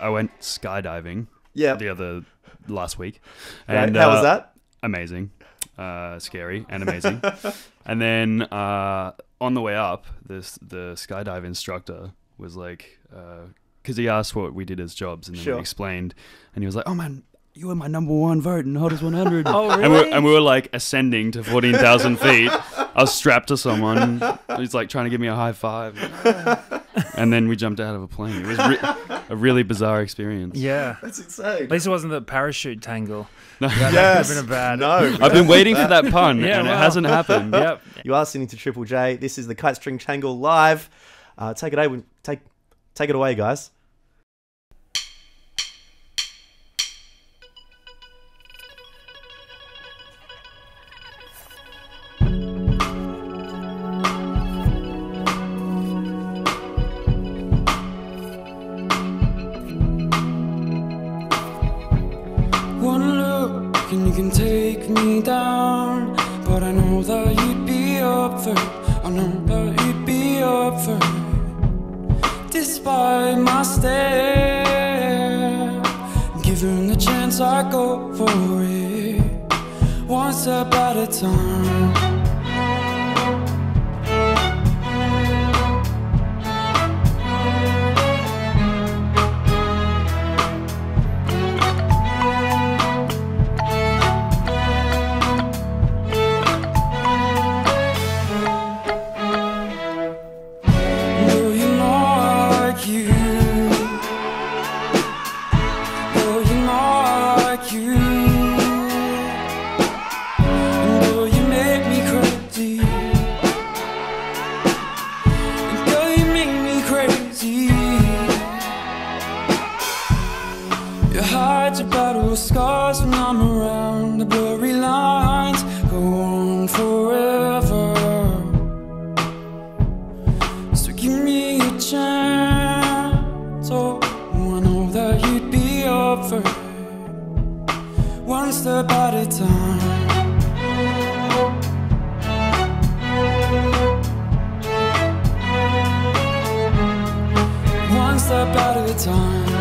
I went skydiving Yeah. the other last week. Right, How was uh, that? Amazing, uh, scary, and amazing. and then uh, on the way up, this the skydive instructor was like, because he asked what we did as jobs, and then Sure. we explained, and he was like, "Oh man." You were my number one vote in Hottest 100. Oh, And we, were, really? and we were like ascending to 14,000 feet. I was strapped to someone. He's like trying to give me a high five. And then we jumped out of a plane. It was re- a really bizarre experience. Yeah. That's insane. At least it wasn't the parachute tangle. No. That yes. have been a bad. No. I've been waiting for that pun, Yeah, and it hasn't happened. Yep. You are listening to Triple J. This is the Kite String Tangle live. Uh, take it away. Take take it away, guys. Can take me down. But I know that you'd be up for it. I know that you'd be up for it. Despite my stare, given the chance, I go for it. One step at a time. You hide your battle scars when I'm around. The blurry lines go on forever. So give me a chance. Oh, I know that you'd be up for. One step at a time. One step at a time.